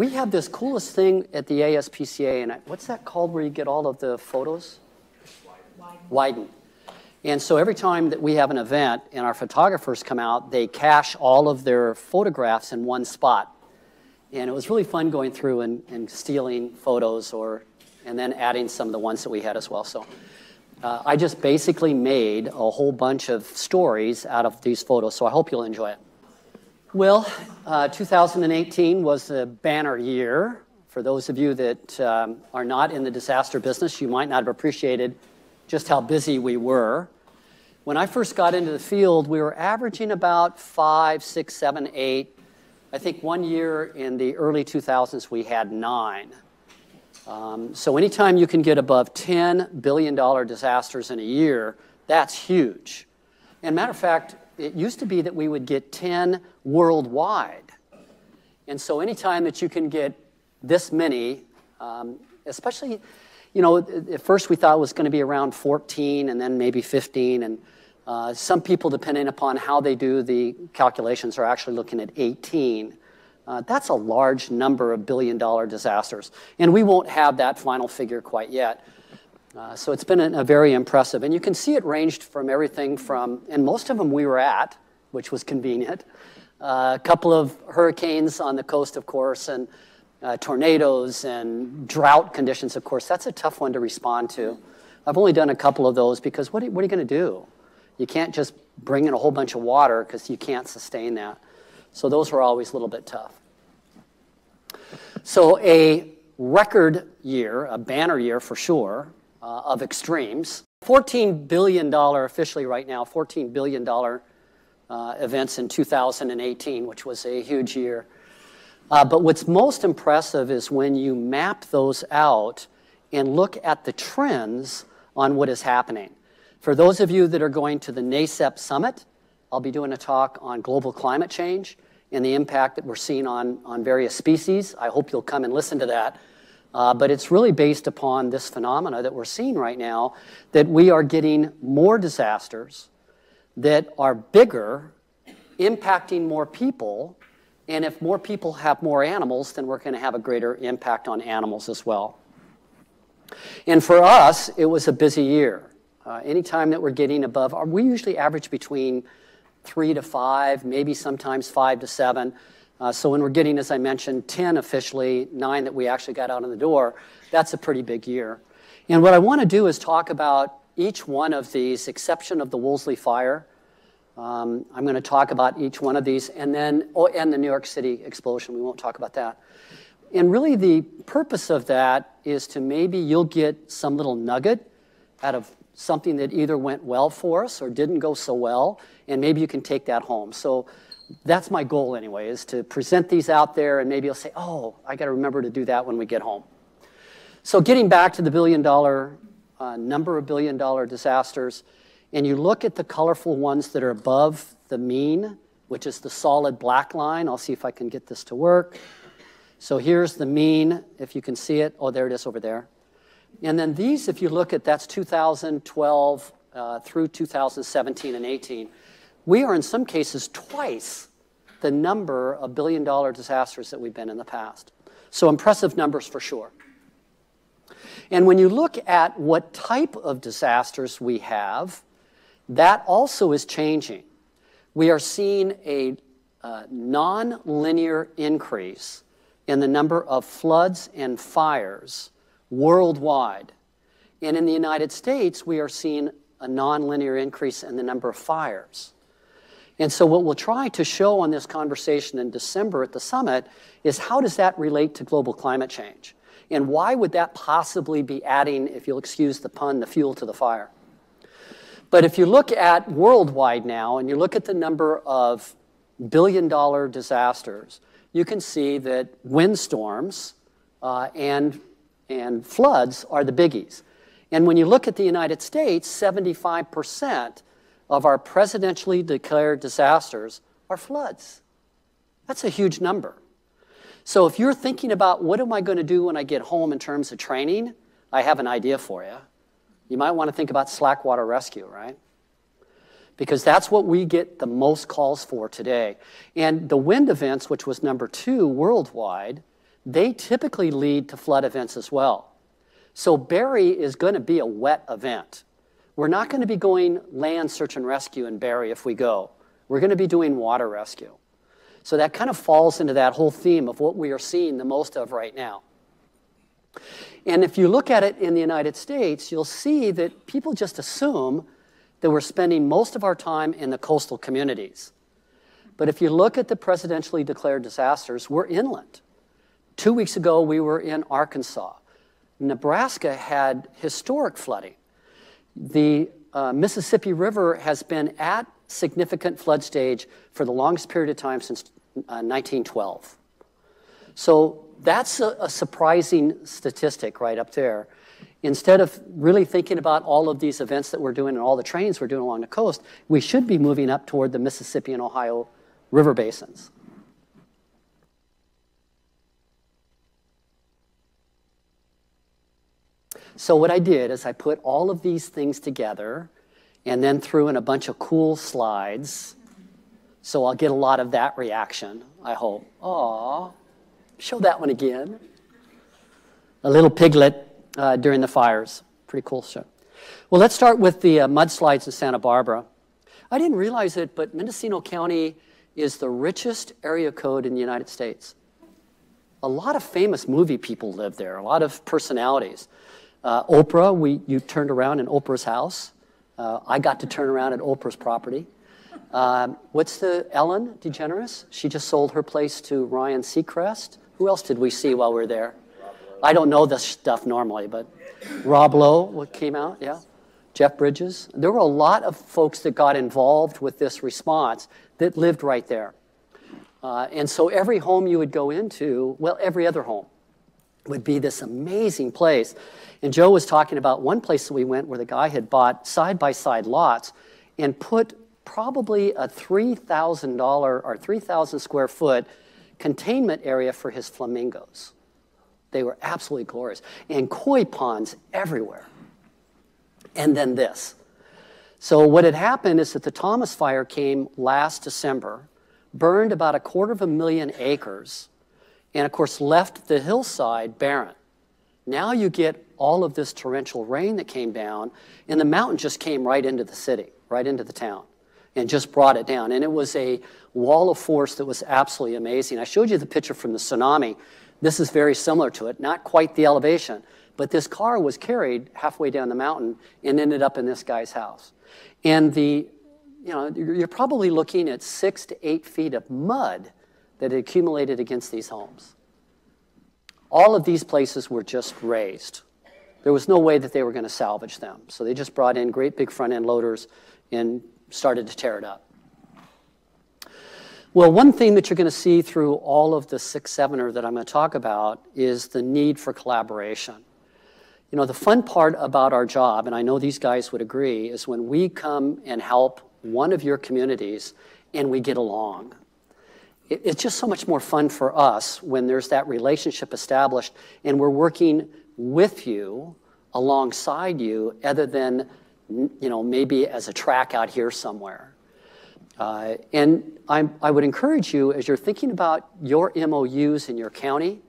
we have this coolest thing at the ASPCA, and I, what's that called where you get all of the photos? Widen. Widen. And so every time that we have an event and our photographers come out, they cache all of their photographs in one spot. And it was really fun going through and, and stealing photos or, and then adding some of the ones that we had as well. So uh, I just basically made a whole bunch of stories out of these photos. So I hope you'll enjoy it. Well, uh, 2018 was a banner year. For those of you that um, are not in the disaster business, you might not have appreciated just how busy we were. When I first got into the field, we were averaging about five, six, seven, eight. I think one year in the early 2000s, we had nine. Um, so anytime you can get above $10 billion disasters in a year, that's huge. And matter of fact, it used to be that we would get 10 worldwide. And so anytime that you can get this many, um, especially you know, at first we thought it was going to be around 14 and then maybe 15. And uh, some people, depending upon how they do the calculations, are actually looking at 18. Uh, that's a large number of billion dollar disasters. And we won't have that final figure quite yet. Uh, so it's been a, a, very impressive. And you can see it ranged from everything from, and most of them we were at, which was convenient. Uh, a couple of hurricanes on the coast, of course, and uh, tornadoes and drought conditions, of course, that's a tough one to respond to. I've only done a couple of those because what are, what are you going to do? You can't just bring in a whole bunch of water because you can't sustain that. So those were always a little bit tough. So a record year, a banner year for sure, uh, of extremes. $14 billion officially right now, $14 billion uh, events in 2018, which was a huge year. Uh, but what's most impressive is when you map those out and look at the trends on what is happening. For those of you that are going to the NASAAEP summit, I'll be doing a talk on global climate change and the impact that we're seeing on, on various species. I hope you'll come and listen to that. Uh, but it's really based upon this phenomena that we're seeing right now that we are getting more disasters that are bigger, impacting more people, and if more people have more animals, then we're going to have a greater impact on animals as well. And for us, it was a busy year. Uh, anytime that we're getting above, we usually average between three to five, maybe sometimes five to seven. Uh, so when we're getting, as I mentioned, 10 officially, nine that we actually got out on the door, that's a pretty big year. And what I want to do is talk about each one of these, exception of the Woolsey fire, um, I'm going to talk about each one of these, and then, oh, and the New York City explosion. We won't talk about that. And really, the purpose of that is to maybe you'll get some little nugget out of something that either went well for us or didn't go so well, and maybe you can take that home. So that's my goal anyway, is to present these out there, and maybe you'll say, oh, I got to remember to do that when we get home. So getting back to the billion dollar uh, number of billion dollar disasters, and you look at the colorful ones that are above the mean, which is the solid black line. I'll see if I can get this to work. So here's the mean, if you can see it. Oh, there it is over there. And then these, if you look at, that's 2012 uh, through 2017 and 18. We are in some cases twice the number of billion dollar disasters that we've been in the past. So impressive numbers for sure. And when you look at what type of disasters we have, that also is changing. We are seeing a uh, non-linear increase in the number of floods and fires worldwide. And in the United States, we are seeing a non-linear increase in the number of fires. And so what we'll try to show on this conversation in December at the summit is how does that relate to global climate change? And why would that possibly be adding, if you'll excuse the pun, the fuel to the fire? But if you look at worldwide now and you look at the number of billion dollar disasters, you can see that windstorms uh, and, and floods are the biggies. And when you look at the United States, 75% of our presidentially declared disasters are floods. That's a huge number. So if you're thinking about what am I going to do when I get home in terms of training, I have an idea for you you might want to think about slack water rescue, right? Because that's what we get the most calls for today. And the wind events, which was number two worldwide, they typically lead to flood events as well. So Barry is going to be a wet event. We're not going to be going land search and rescue in Barry if we go. We're going to be doing water rescue. So that kind of falls into that whole theme of what we are seeing the most of right now. And if you look at it in the United States, you'll see that people just assume that we're spending most of our time in the coastal communities. But if you look at the presidentially declared disasters, we're inland. Two weeks ago, we were in Arkansas. Nebraska had historic flooding. The uh, Mississippi River has been at significant flood stage for the longest period of time since uh, 1912. So that's a, a surprising statistic right up there. Instead of really thinking about all of these events that we're doing and all the trainings we're doing along the coast, we should be moving up toward the Mississippi and Ohio river basins. So what I did is I put all of these things together and then threw in a bunch of cool slides. So I'll get a lot of that reaction, I hope. Aw, show that one again. A little piglet uh, during the fires. Pretty cool show. Well, let's start with the uh, mudslides in Santa Barbara. I didn't realize it, but Mendocino County is the richest area code in the United States. A lot of famous movie people live there, a lot of personalities. Uh, Oprah, we, you turned around in Oprah's house. Uh, I got to turn around at Oprah's property. Um, what's the Ellen DeGeneres? She just sold her place to Ryan Seacrest. Who else did we see while we were there? I don't know this stuff normally, but Rob Lowe, what came out, yeah. Jeff Bridges. There were a lot of folks that got involved with this response that lived right there. Uh, and so every home you would go into, well, every other home would be this amazing place. And Joe was talking about one place that we went where the guy had bought side by side lots and put probably a $3,000 or 3,000 square foot containment area for his flamingos. They were absolutely glorious. And koi ponds everywhere. And then this. So, what had happened is that the Thomas Fire came last December, burned about a quarter of a million acres, and of course left the hillside barren. Now you get all of this torrential rain that came down, and the mountain just came right into the city, right into the town, and just brought it down. And it was a wall of force that was absolutely amazing. I showed you the picture from the tsunami. This is very similar to it, not quite the elevation, but this car was carried halfway down the mountain and ended up in this guy's house. And the, you know, you're probably looking at six to eight feet of mud that had accumulated against these homes. All of these places were just razed. There was no way that they were going to salvage them. So they just brought in great big front end loaders and started to tear it up. Well, one thing that you're going to see through all of the six sevener that I'm going to talk about is the need for collaboration. You know, the fun part about our job, and I know these guys would agree, is when we come and help one of your communities and we get along it's just so much more fun for us when there's that relationship established and we're working with you alongside you other than you know maybe as a track out here somewhere. Uh, and I'm, i would encourage you as you're thinking about your MOUs in your county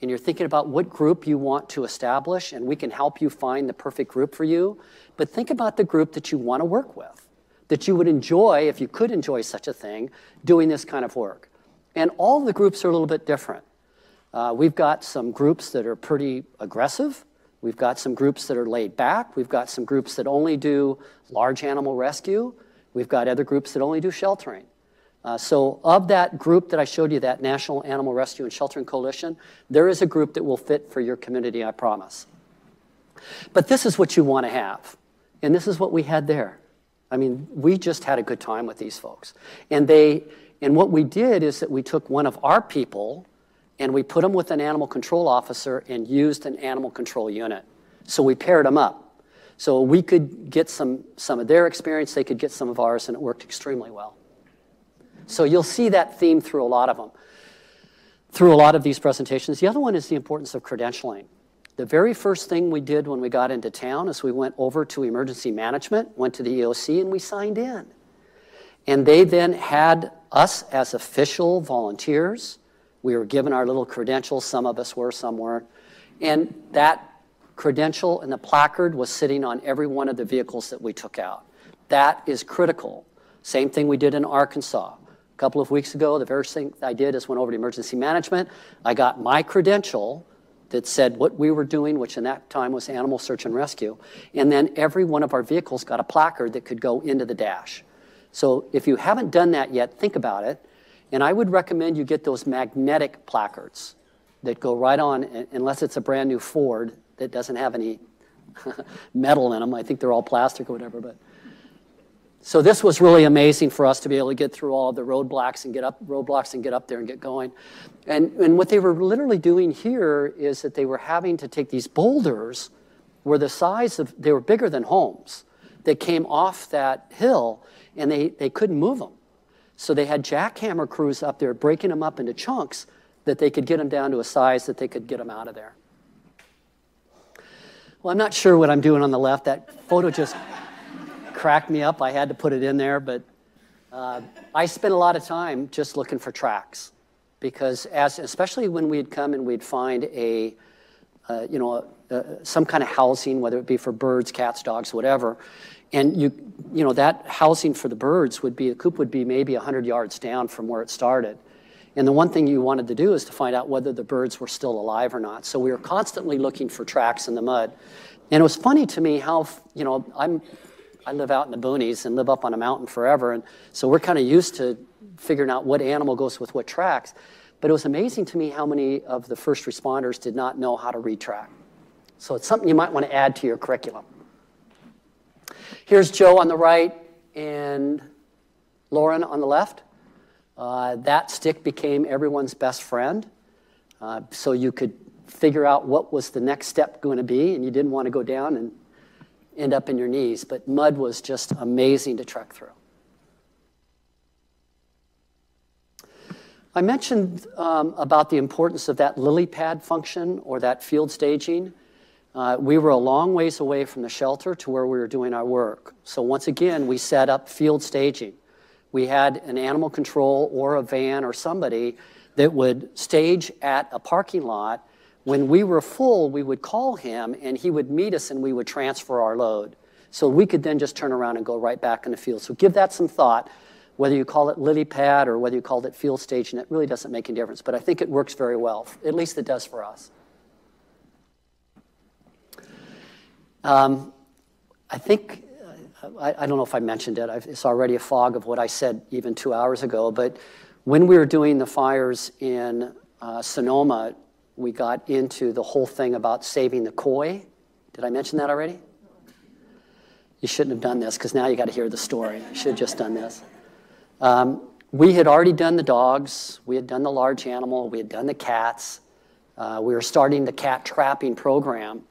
and you're thinking about what group you want to establish and we can help you find the perfect group for you but think about the group that you want to work with that you would enjoy if you could enjoy such a thing doing this kind of work and all the groups are a little bit different. Uh, we've got some groups that are pretty aggressive. We've got some groups that are laid back. We've got some groups that only do large animal rescue. We've got other groups that only do sheltering. Uh, so, of that group that I showed you, that National Animal Rescue and Sheltering Coalition, there is a group that will fit for your community, I promise. But this is what you want to have. And this is what we had there. I mean, we just had a good time with these folks. And they, and what we did is that we took one of our people and we put them with an animal control officer and used an animal control unit. So we paired them up. So we could get some, some of their experience, they could get some of ours, and it worked extremely well. So you'll see that theme through a lot of them, through a lot of these presentations. The other one is the importance of credentialing. The very first thing we did when we got into town is we went over to emergency management, went to the EOC, and we signed in. And they then had us as official volunteers We were given our little credentials. Some of us were, some weren't. And that credential and the placard was sitting on every one of the vehicles that we took out. That is critical. Same thing we did in Arkansas. A couple of weeks ago, the very thing I did is went over to emergency management. I got my credential that said what we were doing, which in that time was animal search and rescue. And then every one of our vehicles got a placard that could go into the dash. So if you haven't done that yet, think about it. And I would recommend you get those magnetic placards that go right on, unless it's a brand new Ford that doesn't have any metal in them. I think they're all plastic or whatever. But so this was really amazing for us to be able to get through all the roadblocks and get up roadblocks and get up there and get going. And, and what they were literally doing here is that they were having to take these boulders were the size of they were bigger than homes that came off that hill and they, they couldn't move them. So they had jackhammer crews up there breaking them up into chunks that they could get them down to a size that they could get them out of there. Well, I'm not sure what I'm doing on the left. That photo just cracked me up. I had to put it in there, but uh, I spent a lot of time just looking for tracks because, as especially when we'd come and we'd find a, uh, you know, uh, some kind of housing, whether it be for birds, cats, dogs, whatever, and you, you know, that housing for the birds would be, the coop would be maybe 100 yards down from where it started. And the one thing you wanted to do is to find out whether the birds were still alive or not. So we were constantly looking for tracks in the mud. And it was funny to me how, you know, I'm, I live out in the boonies and live up on a mountain forever. And so we're kind of used to figuring out what animal goes with what tracks. But it was amazing to me how many of the first responders did not know how to read track. So it's something you might want to add to your curriculum. Here's Joe on the right and Lauren on the left. Uh, that stick became everyone's best friend. Uh, so you could figure out what was the next step going to be, and you didn't want to go down and end up in your knees. But mud was just amazing to trek through. I mentioned um, about the importance of that lily pad function or that field staging. Uh, we were a long ways away from the shelter to where we were doing our work. So once again, we set up field staging. We had an animal control or a van or somebody that would stage at a parking lot. When we were full, we would call him and he would meet us and we would transfer our load. So we could then just turn around and go right back in the field. So give that some thought. Whether you call it lily pad or whether you call it field staging, it really doesn't make any difference. But I think it works very well. At least it does for us. Um, I think, I, I, don't know if I mentioned it, I've, it's already a fog of what I said even two hours ago, but when we were doing the fires in uh, Sonoma, we got into the whole thing about saving the koi. Did I mention that already? You shouldn't have done this because now you got to hear the story. You should have just done this. Um, we had already done the dogs, we had done the large animal, we had done the cats. Uh, we were starting the cat trapping program.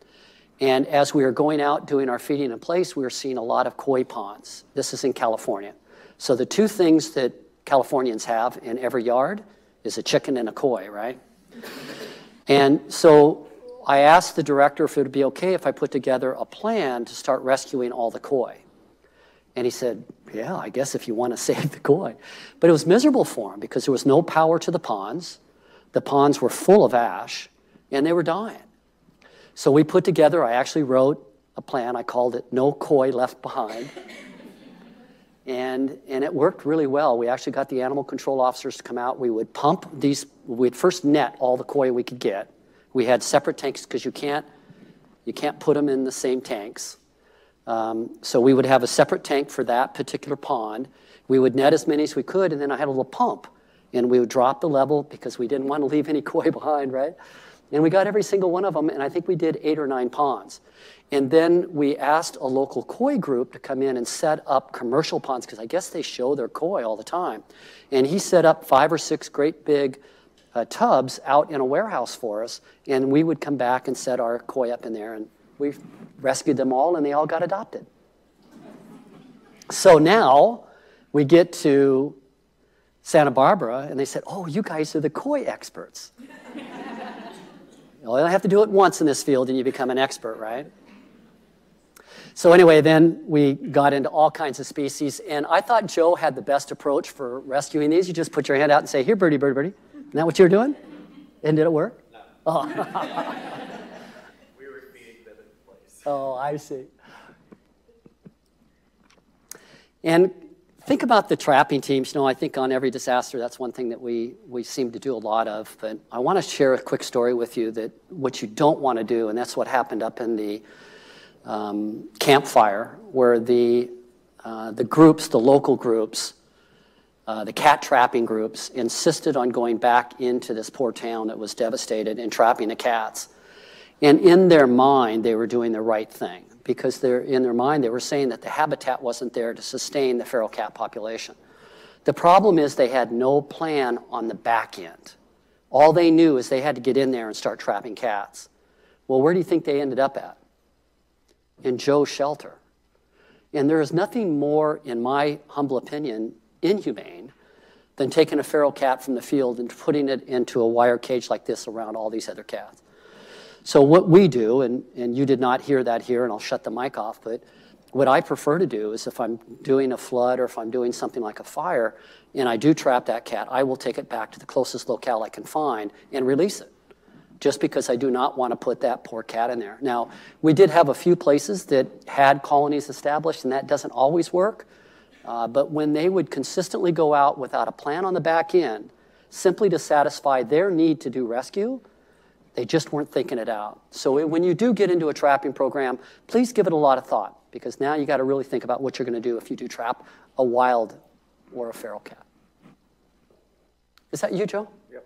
And as we were going out doing our feeding in place, we were seeing a lot of koi ponds. This is in California. So the two things that Californians have in every yard is a chicken and a koi, right? and so I asked the director if it would be okay if I put together a plan to start rescuing all the koi. And he said, Yeah, I guess if you want to save the koi. But it was miserable for him because there was no power to the ponds. The ponds were full of ash and they were dying. So we put together, I actually wrote a plan. I called it No Koi Left Behind. and, and it worked really well. We actually got the animal control officers to come out. We would pump these, we'd first net all the koi we could get. We had separate tanks because you can't, you can't put them in the same tanks. Um, so we would have a separate tank for that particular pond. We would net as many as we could, and then I had a little pump. And we would drop the level because we didn't want to leave any koi behind, right? And we got every single one of them, and I think we did eight or nine ponds. And then we asked a local koi group to come in and set up commercial ponds, because I guess they show their koi all the time. And he set up five or six great big uh, tubs out in a warehouse for us, and we would come back and set our koi up in there, and we rescued them all, and they all got adopted. So now we get to Santa Barbara, and they said, Oh, you guys are the koi experts. You only have to do it once in this field and you become an expert, right? So anyway, then we got into all kinds of species, and I thought Joe had the best approach for rescuing these. You just put your hand out and say, here, birdie, birdie, birdie. Isn't that what you're doing? And did it work? No. Oh. we were feeding them in place. Oh, I see. And think about the trapping teams. You know, I think on every disaster, that's one thing that we, we seem to do a lot of. But I want to share a quick story with you that what you don't want to do, and that's what happened up in the um, Camp Fire, where the, uh, the groups, the local groups, uh, the cat trapping groups, insisted on going back into this poor town that was devastated and trapping the cats. And in their mind, they were doing the right thing because they're, in their mind they were saying that the habitat wasn't there to sustain the feral cat population. The problem is they had no plan on the back end. All they knew is they had to get in there and start trapping cats. Well, where do you think they ended up at? In Joe's shelter. And there is nothing more, in my humble opinion, inhumane than taking a feral cat from the field and putting it into a wire cage like this around all these other cats. So what we do, and, and you did not hear that here, and I'll shut the mic off, but what I prefer to do is if I'm doing a flood or if I'm doing something like a fire and I do trap that cat, I will take it back to the closest locale I can find and release it. Just because I do not want to put that poor cat in there. Now, we did have a few places that had colonies established, and that doesn't always work. Uh, but when they would consistently go out without a plan on the back end, simply to satisfy their need to do rescue, they just weren't thinking it out. So when you do get into a trapping program, please give it a lot of thought because now you got to really think about what you're going to do if you do trap a wild or a feral cat. Is that you, Joe? Yep.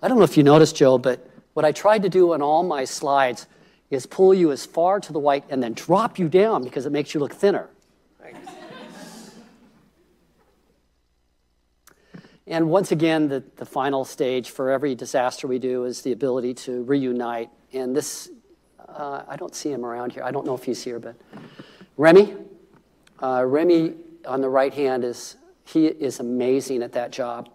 I don't know if you noticed, Joe, but what I tried to do on all my slides is pull you as far to the white and then drop you down because it makes you look thinner. And once again, the, the final stage for every disaster we do is the ability to reunite. And this, uh, I don't see him around here. I don't know if he's here, but Remy, uh, Remy on the right hand is, he is amazing at that job.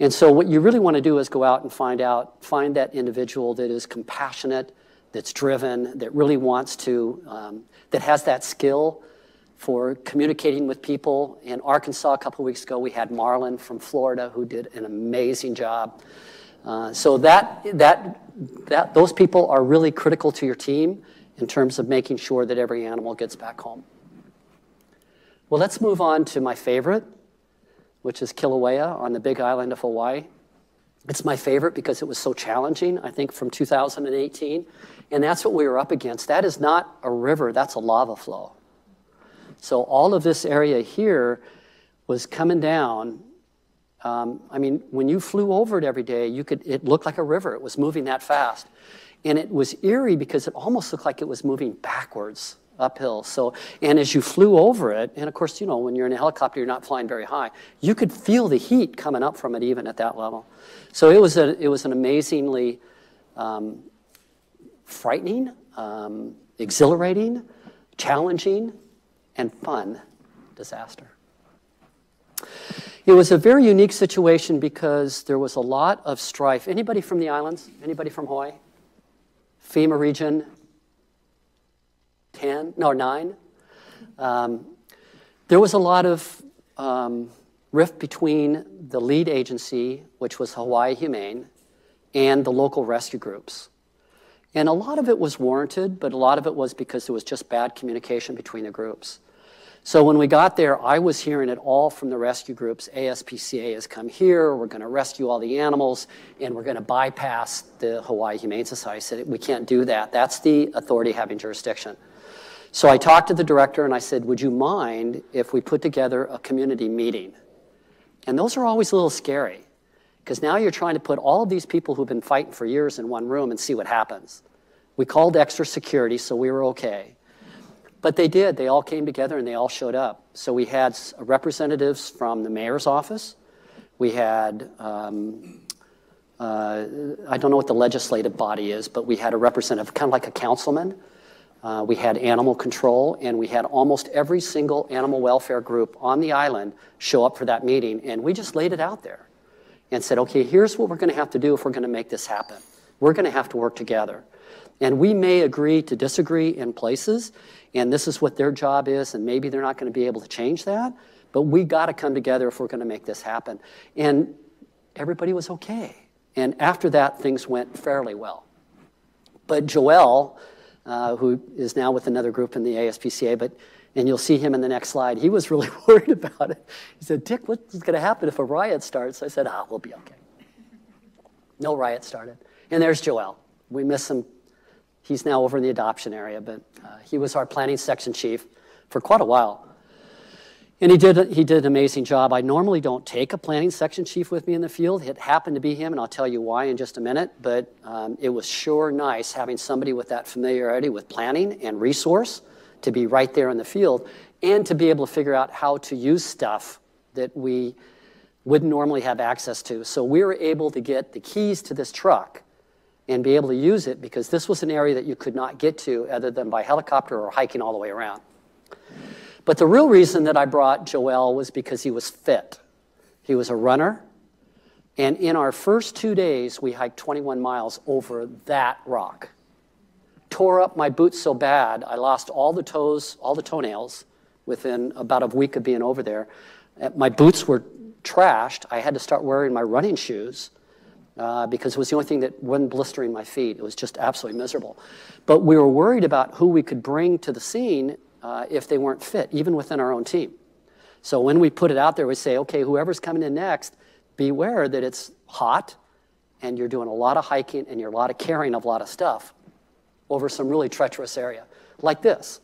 And so what you really want to do is go out and find out, find that individual that is compassionate, that's driven, that really wants to, um, that has that skill for communicating with people. In Arkansas, a couple weeks ago, we had Marlon from Florida who did an amazing job. Uh, so that, that, that, those people are really critical to your team in terms of making sure that every animal gets back home. Well, let's move on to my favorite, which is Kilauea on the big island of Hawaii. It's my favorite because it was so challenging, I think, from 2018. And that's what we were up against. That is not a river, that's a lava flow. So all of this area here was coming down. Um, I mean, when you flew over it every day, you could, it looked like a river. It was moving that fast. And it was eerie because it almost looked like it was moving backwards uphill. So, and as you flew over it, and of course, you know, when you're in a helicopter, you're not flying very high. You could feel the heat coming up from it even at that level. So it was a, it was an amazingly um, frightening, um, exhilarating, challenging, and fun disaster. It was a very unique situation because there was a lot of strife. Anybody from the islands? Anybody from Hawaii? FEMA region 10, no, 9. Um, there was a lot of um, rift between the lead agency, which was Hawaii Humane, and the local rescue groups. And a lot of it was warranted, but a lot of it was because there was just bad communication between the groups. So when we got there, I was hearing it all from the rescue groups. ASPCA has come here, we're going to rescue all the animals, and we're going to bypass the Hawaii Humane Society. I said, we can't do that. That's the authority having jurisdiction. So I talked to the director and I said, would you mind if we put together a community meeting? And those are always a little scary because now you're trying to put all of these people who've been fighting for years in one room and see what happens. We called extra security, so we were okay. But they did. They all came together and they all showed up. So we had representatives from the mayor's office. We had, um, uh, I don't know what the legislative body is, but we had a representative, kind of like a councilman. Uh, we had animal control, and we had almost every single animal welfare group on the island show up for that meeting. And we just laid it out there and said, okay, here's what we're going to have to do if we're going to make this happen. We're going to have to work together. And we may agree to disagree in places, and this is what their job is, and maybe they're not going to be able to change that. but we got to come together if we're going to make this happen. And everybody was okay. And after that, things went fairly well. But Joel, uh, who is now with another group in the ASPCA, but and you'll see him in the next slide. He was really worried about it. He said, Dick, what's going to happen if a riot starts? I said, ah, we'll be okay. No riot started. And there's Joel. We miss him. He's now over in the adoption area, but uh, he was our planning section chief for quite a while. And he did, he did an amazing job. I normally don't take a planning section chief with me in the field. It happened to be him, and I'll tell you why in just a minute. But um, it was sure nice having somebody with that familiarity with planning and resource to be right there in the field and to be able to figure out how to use stuff that we wouldn't normally have access to. So we were able to get the keys to this truck and be able to use it because this was an area that you could not get to other than by helicopter or hiking all the way around. But the real reason that I brought Joel was because he was fit. He was a runner. And in our first two days, we hiked 21 miles over that rock. Tore up my boots so bad, I lost all the toes, all the toenails within about a week of being over there. Uh, my boots were trashed. I had to start wearing my running shoes uh, because it was the only thing that wasn't blistering my feet. It was just absolutely miserable. But we were worried about who we could bring to the scene uh, if they weren't fit, even within our own team. So when we put it out there, we say, okay, whoever's coming in next, beware that it's hot and you're doing a lot of hiking and you're a lot of carrying of a lot of stuff over some really treacherous area, like this.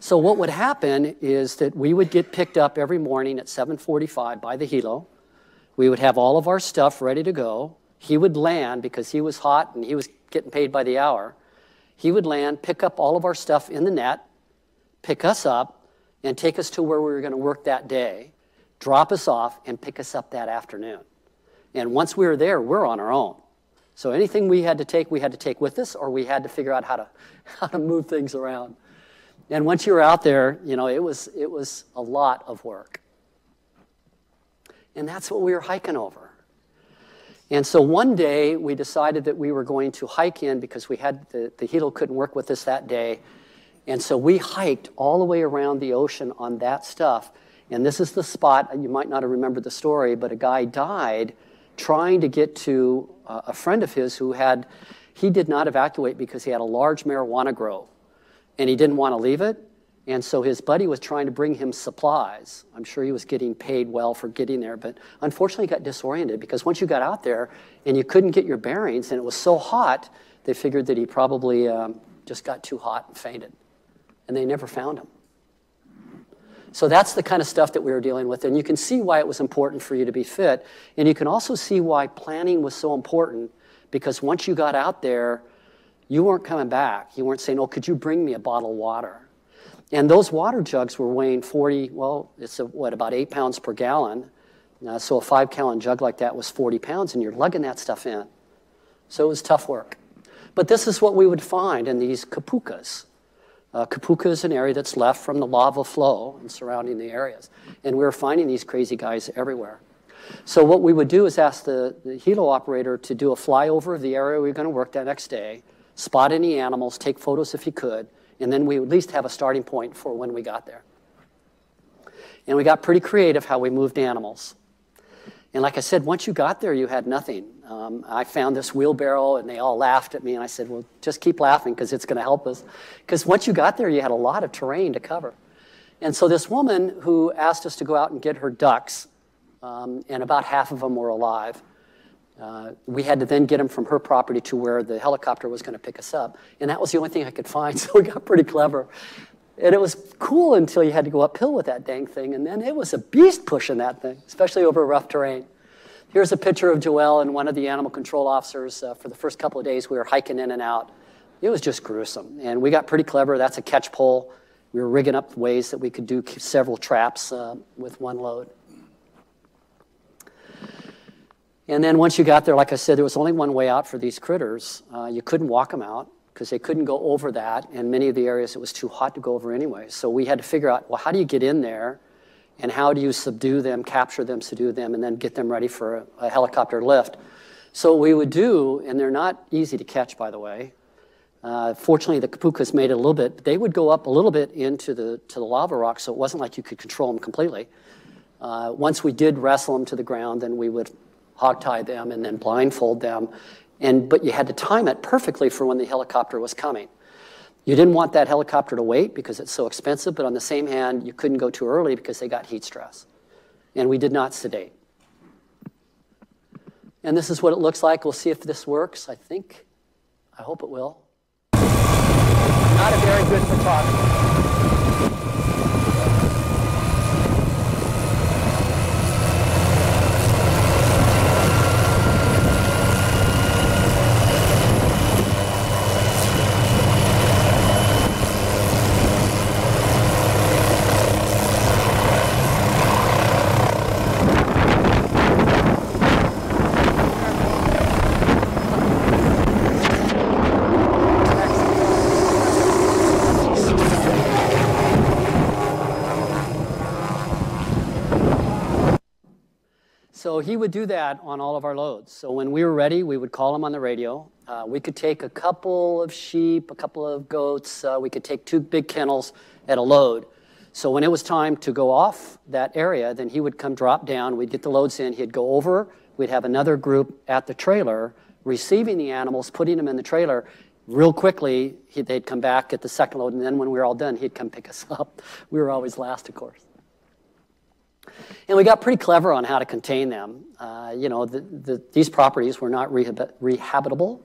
So what would happen is that we would get picked up every morning at 7:45 by the helo. We would have all of our stuff ready to go. He would land because he was hot and he was getting paid by the hour. He would land, pick up all of our stuff in the net, pick us up, and take us to where we were going to work that day, drop us off, and pick us up that afternoon. And once we were there, we're on our own. So anything we had to take, we had to take with us, or we had to figure out how to, how to move things around. And once you were out there, you know, it was, it was a lot of work. And that's what we were hiking over. And so one day we decided that we were going to hike in because we had the, the helo couldn't work with us that day. And so we hiked all the way around the ocean on that stuff. And this is the spot, you might not have remembered the story, but a guy died trying to get to a friend of his who had, he did not evacuate because he had a large marijuana grow and he didn't want to leave it. And so his buddy was trying to bring him supplies. I'm sure he was getting paid well for getting there, but unfortunately he got disoriented because once you got out there and you couldn't get your bearings and it was so hot, they figured that he probably um, just got too hot and fainted. And they never found him. So that's the kind of stuff that we were dealing with. And you can see why it was important for you to be fit. And you can also see why planning was so important because once you got out there, you weren't coming back. You weren't saying, oh, could you bring me a bottle of water? And those water jugs were weighing 40, well, it's a, what, about eight pounds per gallon. Uh, so a five gallon jug like that was 40 pounds, and you're lugging that stuff in. So it was tough work. But this is what we would find in these kipukas. Uh, Kipuka is an area that's left from the lava flow and surrounding the areas. And we were finding these crazy guys everywhere. So what we would do is ask the, the helo operator to do a flyover of the area we were going to work that next day, spot any animals, take photos if he could, and then we at least have a starting point for when we got there. And we got pretty creative how we moved animals. And like I said, once you got there, you had nothing. Um, I found this wheelbarrow, and they all laughed at me. And I said, Well, just keep laughing because it's going to help us. Because once you got there, you had a lot of terrain to cover. And so this woman who asked us to go out and get her ducks, um, and about half of them were alive. Uh, we had to then get them from her property to where the helicopter was going to pick us up. And that was the only thing I could find, so we got pretty clever. And it was cool until you had to go uphill with that dang thing. And then it was a beast pushing that thing, especially over rough terrain. Here's a picture of Joel and one of the animal control officers. Uh, for the first couple of days, we were hiking in and out. It was just gruesome. And we got pretty clever. That's a catch pole. We were rigging up ways that we could do several traps uh, with one load. And then once you got there, like I said, there was only one way out for these critters. Uh, you couldn't walk them out because they couldn't go over that. And many of the areas it was too hot to go over anyway. So we had to figure out, well, how do you get in there? And how do you subdue them, capture them, subdue them, and then get them ready for a, a helicopter lift? So we would do, and they're not easy to catch, by the way, Uh, fortunately, the Kipukas made it a little bit. They would go up a little bit into the, to the lava rock, so it wasn't like you could control them completely. Uh, once we did wrestle them to the ground, then we would hogtie them and then blindfold them. And, but you had to time it perfectly for when the helicopter was coming. You didn't want that helicopter to wait because it's so expensive, but on the same hand, you couldn't go too early because they got heat stress. And we did not sedate. And this is what it looks like. We'll see if this works. I think, I hope it will. Not a very good photographer. So he would do that on all of our loads. So when we were ready, we would call him on the radio. Uh, we could take a couple of sheep, a couple of goats. Uh, we could take two big kennels at a load. So when it was time to go off that area, then he would come drop down. We'd get the loads in. He'd go over. We'd have another group at the trailer receiving the animals, putting them in the trailer. Real quickly, he, they'd come back at the second load, and then when we were all done, he'd come pick us up. We were always last, of course. And we got pretty clever on how to contain them. Uh, you know, the, the, these properties were not rehab- rehabitable.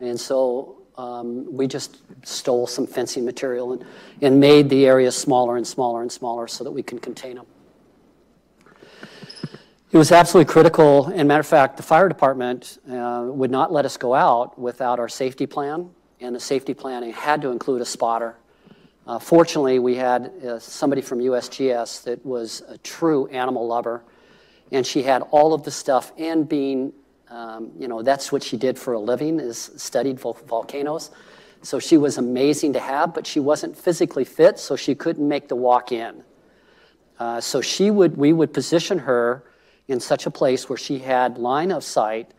And so um, we just stole some fencing material and, and made the area smaller and smaller and smaller so that we can contain them. It was absolutely critical. And matter of fact, the fire department uh, would not let us go out without our safety plan. And the safety planning had to include a spotter uh, fortunately, we had uh, somebody from USGS that was a true animal lover, and she had all of the stuff and being, um, you know, that's what she did for a living is studied vol- volcanoes. So she was amazing to have, but she wasn't physically fit, so she couldn't make the walk in. Uh, so she would, we would position her in such a place where she had line of sight,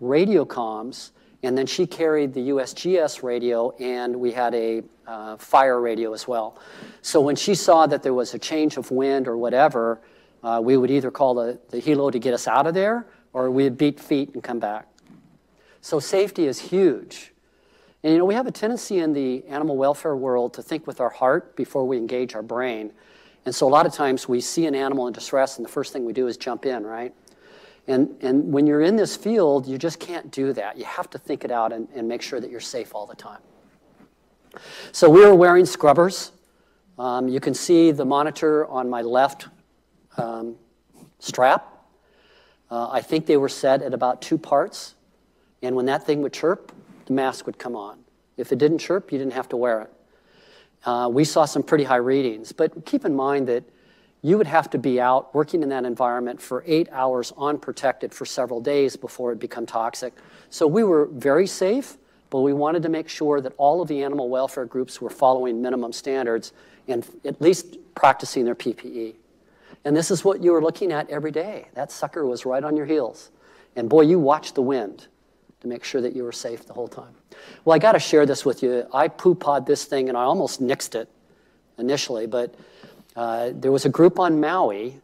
radio comms, and then she carried the USGS radio, and we had a uh, fire radio as well. So when she saw that there was a change of wind or whatever, uh, we would either call the, the helo to get us out of there, or we'd beat feet and come back. So safety is huge. And you know, we have a tendency in the animal welfare world to think with our heart before we engage our brain. And so a lot of times we see an animal in distress, and the first thing we do is jump in, right? And, and when you're in this field, you just can't do that. You have to think it out and, and make sure that you're safe all the time. So we were wearing scrubbers. Um, you can see the monitor on my left um, strap. Uh, I think they were set at about two parts. And when that thing would chirp, the mask would come on. If it didn't chirp, you didn't have to wear it. Uh, we saw some pretty high readings. But keep in mind that you would have to be out working in that environment for eight hours unprotected for several days before it become toxic. So we were very safe, but we wanted to make sure that all of the animal welfare groups were following minimum standards and at least practicing their PPE. And this is what you were looking at every day. That sucker was right on your heels. And boy, you watched the wind to make sure that you were safe the whole time. Well, I got to share this with you. I poo pod this thing and I almost nixed it initially, but uh, there was a group on Maui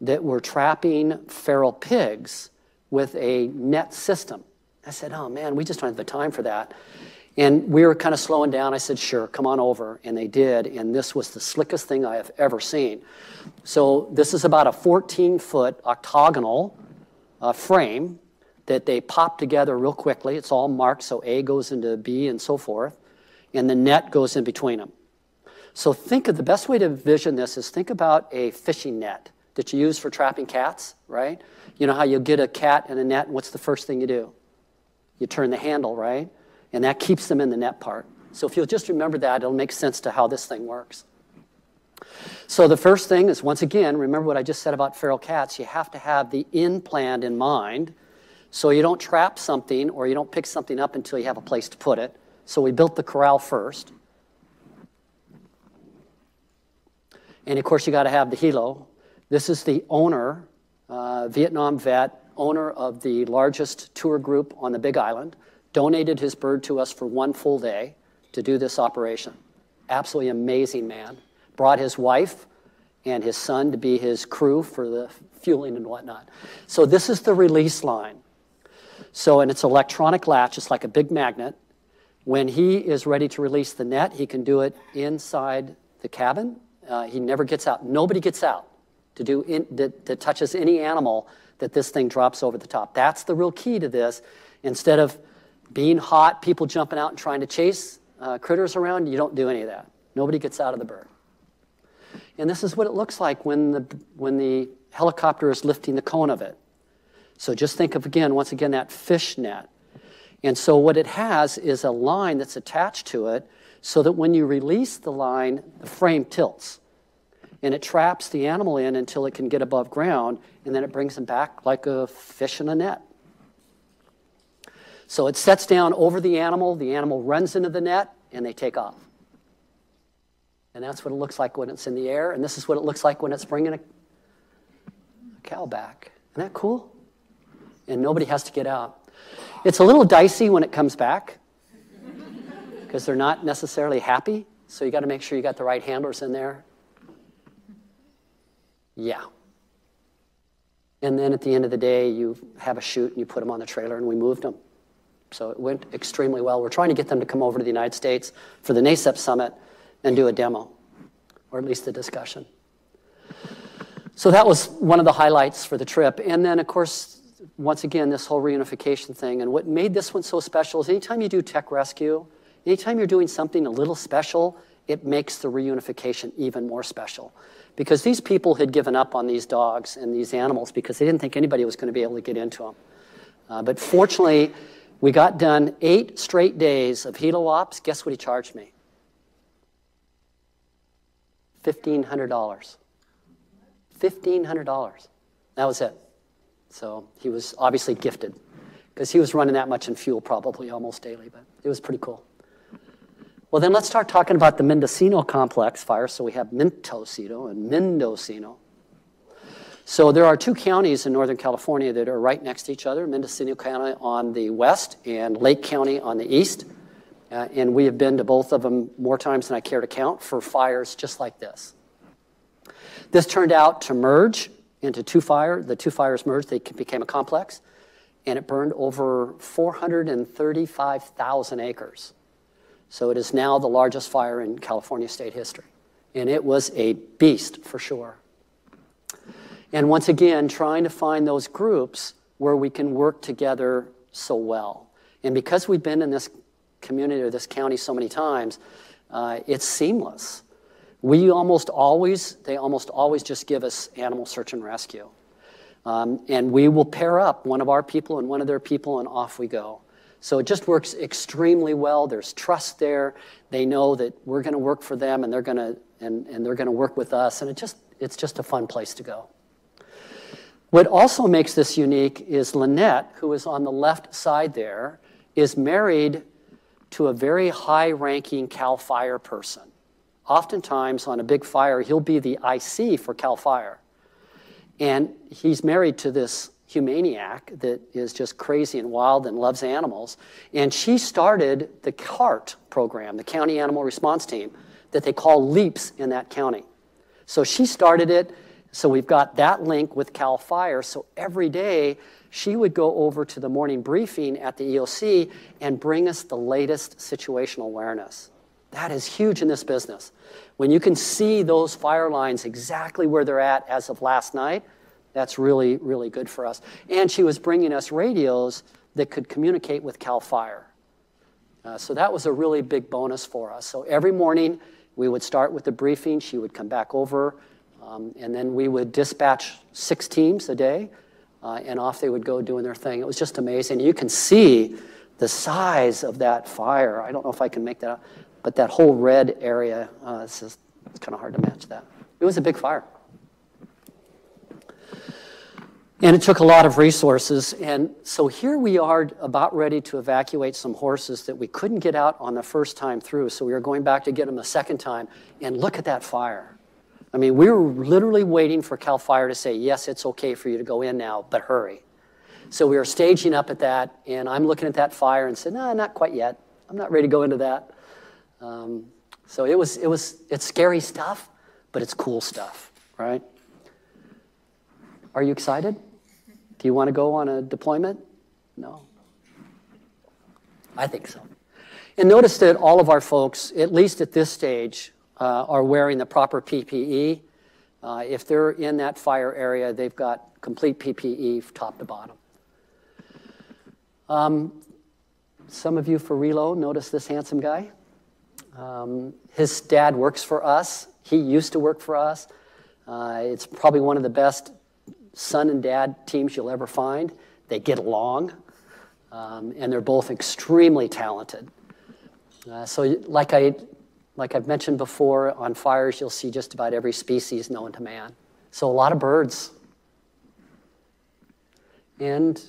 that were trapping feral pigs with a net system. I said, oh man, we just don't have the time for that. And we were kind of slowing down. I said, sure, come on over. And they did. And this was the slickest thing I have ever seen. So this is about a 14 foot octagonal uh, frame that they pop together real quickly. It's all marked, so A goes into B and so forth. And the net goes in between them. So think of the best way to envision this is think about a fishing net that you use for trapping cats, right? You know how you get a cat in a net, and what's the first thing you do? You turn the handle, right? And that keeps them in the net part. So if you'll just remember that, it'll make sense to how this thing works. So the first thing is, once again, remember what I just said about feral cats. You have to have the in plan in mind so you don't trap something or you don't pick something up until you have a place to put it. So we built the corral first. And of course, you got to have the helo. This is the owner, uh, Vietnam vet, owner of the largest tour group on the Big Island. donated his bird to us for one full day to do this operation. Absolutely amazing man. Brought his wife and his son to be his crew for the fueling and whatnot. So this is the release line. So, and it's electronic latch, it's like a big magnet. When he is ready to release the net, he can do it inside the cabin. Uh, he never gets out. Nobody gets out to do in, that, that touches any animal that this thing drops over the top. That's the real key to this. Instead of being hot, people jumping out and trying to chase uh, critters around, you don't do any of that. Nobody gets out of the bird. And this is what it looks like when the, when the helicopter is lifting the cone of it. So just think of, again, once again, that fish net. And so what it has is a line that's attached to it so that when you release the line, the frame tilts. And it traps the animal in until it can get above ground, and then it brings them back like a fish in a net. So it sets down over the animal, the animal runs into the net, and they take off. And that's what it looks like when it's in the air, and this is what it looks like when it's bringing a, a cow back. Isn't that cool? And nobody has to get out. It's a little dicey when it comes back because they're not necessarily happy, so you got to make sure you got the right handlers in there. Yeah. And then at the end of the day, you have a chute and you put them on the trailer, and we moved them. So it went extremely well. We're trying to get them to come over to the United States for the NASAAEP summit and do a demo, or at least a discussion. So that was one of the highlights for the trip. And then, of course, once again, this whole reunification thing. And what made this one so special is anytime you do tech rescue, anytime you're doing something a little special, it makes the reunification even more special. Because these people had given up on these dogs and these animals because they didn't think anybody was going to be able to get into them. Uh, but fortunately, we got done eight straight days of helo ops. Guess what he charged me? $1,500. $1,500. That was it. So he was obviously gifted because he was running that much in fuel probably almost daily, but it was pretty cool. Well, then let's start talking about the Mendocino complex fire. So we have Mendocino and Mendocino. So there are two counties in Northern California that are right next to each other, Mendocino County on the west and Lake County on the east. Uh, and we have been to both of them more times than I care to count for fires just like this. This turned out to merge into two fires. The two fires merged, they became a complex, and it burned over 435,000 acres. So it is now the largest fire in California state history. And it was a beast for sure. And once again, trying to find those groups where we can work together so well. And because we've been in this community or this county so many times, uh, it's seamless. We almost always, they almost always just give us animal search and rescue. Um, and we will pair up one of our people and one of their people, and off we go. So it just works extremely well. There's trust there. They know that we're going to work for them, and they're going to and, and they're going to work with us. And it just it's just a fun place to go. What also makes this unique is Lynette, who is on the left side there, is married to a very high ranking CAL FIRE person. Oftentimes, on a big fire, he'll be the IC for CAL FIRE. And he's married to this humaniac that is just crazy and wild and loves animals. And she started the CART program, the County Animal Response Team, that they call LEAPS in that county. So she started it so we've got that link with CAL FIRE. So every day, she would go over to the morning briefing at the EOC and bring us the latest situational awareness. That is huge in this business. When you can see those fire lines exactly where they're at as of last night, that's really, really good for us. And she was bringing us radios that could communicate with CAL FIRE. Uh, so that was a really big bonus for us. So every morning, we would start with the briefing. She would come back over um, and then we would dispatch six teams a day, uh, and off they would go doing their thing. It was just amazing. You can see the size of that fire. I don't know if I can make that out, but that whole red area, uh, it's, it's kind of hard to match that. It was a big fire. And it took a lot of resources. And so here we are about ready to evacuate some horses that we couldn't get out on the first time through. So we were going back to get them a second time. And look at that fire. I mean, we were literally waiting for CAL FIRE to say, yes, it's okay for you to go in now, but hurry. So we were staging up at that, and I'm looking at that fire and said, no, not quite yet. I'm not ready to go into that. Um, so it was, it was, it's scary stuff, but it's cool stuff, right? Are you excited? Do you want to go on a deployment? No. I think so. And notice that all of our folks, at least at this stage, uh, are wearing the proper PPE. Uh, if they're in that fire area, they've got complete PPE top to bottom. Um, some of you for reload notice this handsome guy. Um, his dad works for us. He used to work for us. Uh, it's probably one of the best son and dad teams you'll ever find. They get along, um, and they're both extremely talented. Uh, so, like I, like I've mentioned before, on fires you'll see just about every species known to man. So a lot of birds, and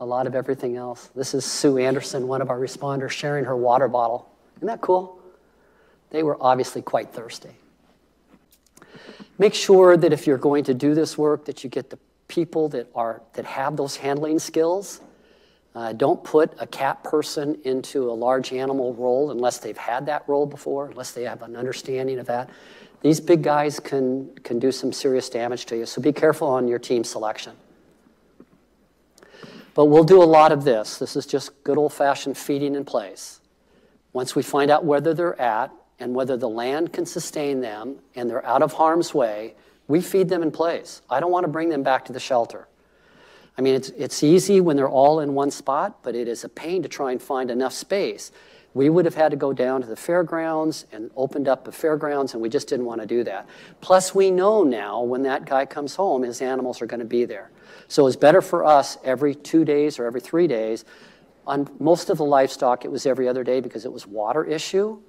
a lot of everything else. This is Sue Anderson, one of our responders, sharing her water bottle. Isn't that cool? They were obviously quite thirsty. Make sure that if you're going to do this work, that you get the people that, are, that have those handling skills. Uh, don't put a cat person into a large animal role unless they've had that role before, unless they have an understanding of that. These big guys can, can do some serious damage to you, so be careful on your team selection. But we'll do a lot of this. This is just good old fashioned feeding in place. Once we find out whether they're at, and whether the land can sustain them and they're out of harm's way, we feed them in place. I don't want to bring them back to the shelter. I mean, it's, it's easy when they're all in one spot, but it is a pain to try and find enough space. We would have had to go down to the fairgrounds and opened up the fairgrounds, and we just didn't want to do that. Plus, we know now when that guy comes home, his animals are going to be there. So it's better for us every two days or every three days. On most of the livestock, it was every other day because it was water issue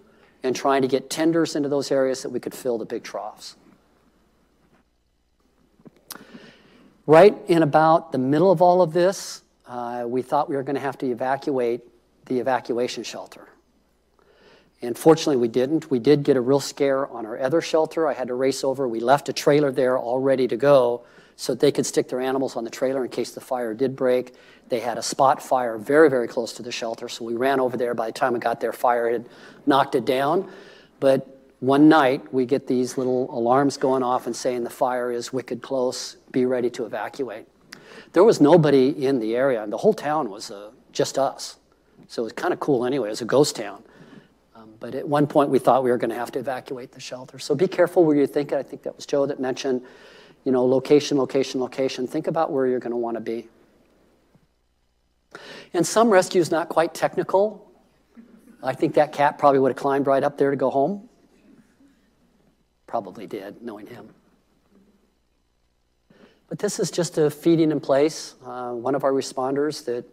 and trying to get tenders into those areas that we could fill the big troughs. Right in about the middle of all of this, uh, we thought we were going to have to evacuate the evacuation shelter. And fortunately, we didn't. We did get a real scare on our other shelter. I had to race over. We left a trailer there all ready to go so they could stick their animals on the trailer in case the fire did break. They had a spot fire very, very close to the shelter, so we ran over there. By the time we got there, fire had knocked it down. But one night, we get these little alarms going off and saying the fire is wicked close, be ready to evacuate. There was nobody in the area, and the whole town was uh, just us. So it was kind of cool anyway. It was a ghost town. Um, but at one point, we thought we were going to have to evacuate the shelter. So be careful where you think. I think that was Joe that mentioned, you know, location, location, location. Think about where you're going to want to be. And some rescue is not quite technical. I think that cat probably would have climbed right up there to go home. Probably did, knowing him. But this is just a feeding in place. Uh, one of our responders that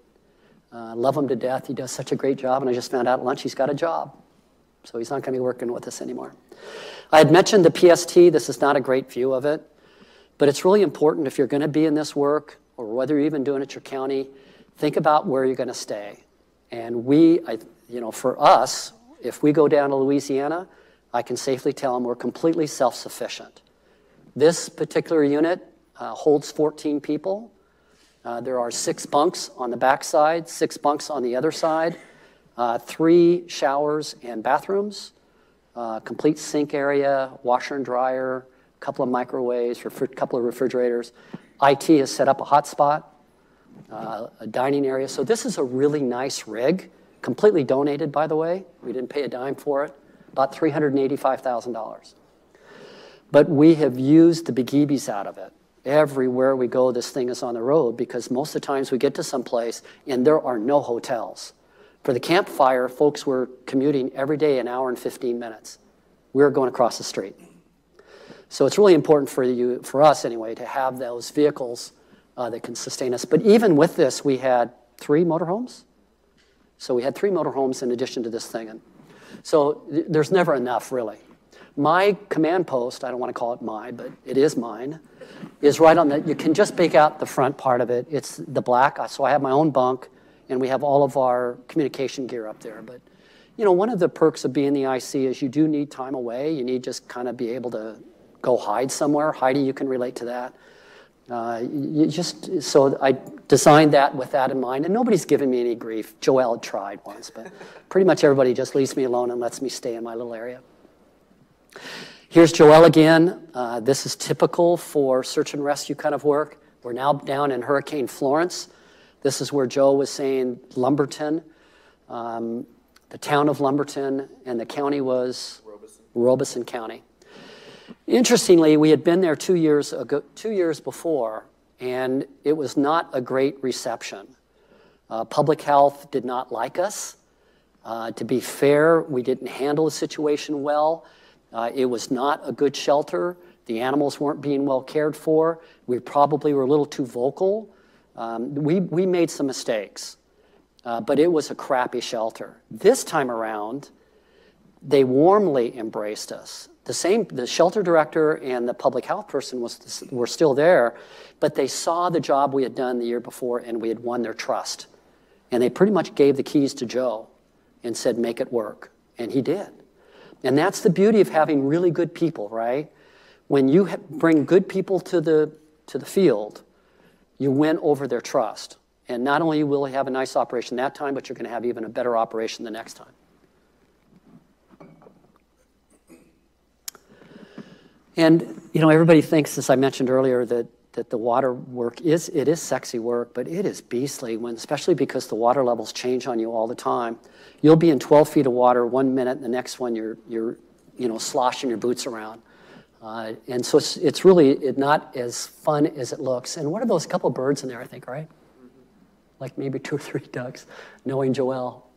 uh, love him to death. He does such a great job, and I just found out at lunch he's got a job. So he's not going to be working with us anymore. I had mentioned the PST. This is not a great view of it, but it's really important if you're going to be in this work, or whether you're even doing it at your county, think about where you're going to stay. And we, I, you know, for us, if we go down to Louisiana, I can safely tell them we're completely self sufficient. This particular unit uh, holds 14 people. Uh, there are six bunks on the back side, six bunks on the other side, uh, three showers and bathrooms, uh, complete sink area, washer and dryer, a couple of microwaves, a couple of refrigerators. IT has set up a hotspot uh, a dining area. So this is a really nice rig, completely donated, by the way. We didn't pay a dime for it, about $385,000. But we have used the begeebies out of it. Everywhere we go, this thing is on the road because most of the times we get to some place and there are no hotels. For the Camp Fire, folks were commuting every day an hour and 15 minutes. We were going across the street. So it's really important for you, for us anyway, to have those vehicles uh, that can sustain us. But even with this, we had three motorhomes. So we had three motorhomes in addition to this thing. And so th- there's never enough, really. My command post, I don't want to call it my, but it is mine, is right on the, you can just bake out the front part of it. It's the black, so I have my own bunk, and we have all of our communication gear up there. But, you know, one of the perks of being the IC is you do need time away. You need just kind of be able to go hide somewhere. Heidi, you can relate to that Uh, you just so I designed that with that in mind, and nobody's given me any grief. Joelle had tried once, but pretty much everybody just leaves me alone and lets me stay in my little area. Here's Joelle again. Uh, this is typical for search and rescue kind of work. We're now down in Hurricane Florence. This is where Joe was saying Lumberton, um, the town of Lumberton, and the county was Robeson. Robeson County. Interestingly, we had been there two years ago, two years before, and it was not a great reception. Uh, public health did not like us. Uh, to be fair, we didn't handle the situation well. Uh, it was not a good shelter. The animals weren't being well cared for. We probably were a little too vocal. Um, we, we made some mistakes, uh, but it was a crappy shelter. This time around, they warmly embraced us. The same, the shelter director and the public health person was, were still there, but they saw the job we had done the year before and we had won their trust. And they pretty much gave the keys to Joe and said, make it work. And he did. And that's the beauty of having really good people, right? When you bring good people to the, to the field, you win over their trust. And not only will you have a nice operation that time, but you're going to have even a better operation the next time. And you know, everybody thinks, as I mentioned earlier, that that the water work is it is sexy work, but it is beastly when, especially because the water levels change on you all the time. You'll be in 12 feet of water one minute, and the next one you're you're you know sloshing your boots around. Uh, and so it's, it's really it not as fun as it looks. And what are those couple birds in there, I think, right? Like maybe two or three ducks, knowing Joel,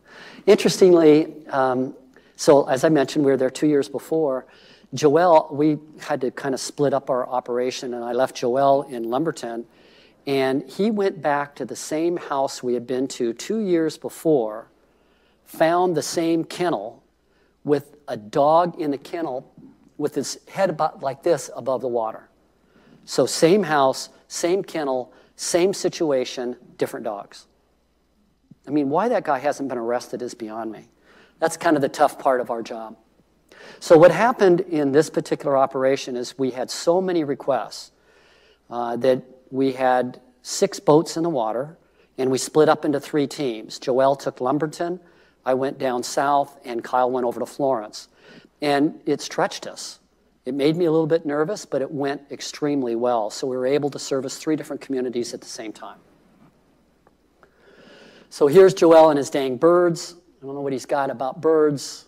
Interestingly, um, so as I mentioned, we were there two years before. Joelle, we had to kind of split up our operation, and I left Joelle in Lumberton. And he went back to the same house we had been to two years before, found the same kennel with a dog in the kennel with his head about like this above the water. So, same house, same kennel, same situation, different dogs. I mean, why that guy hasn't been arrested is beyond me. That's kind of the tough part of our job. So, what happened in this particular operation is we had so many requests uh, that we had six boats in the water and we split up into three teams. Joel took Lumberton, I went down south, and Kyle went over to Florence. And it stretched us. It made me a little bit nervous, but it went extremely well. So we were able to service three different communities at the same time. So here's Joel and his dang birds. I don't know what he's got about birds.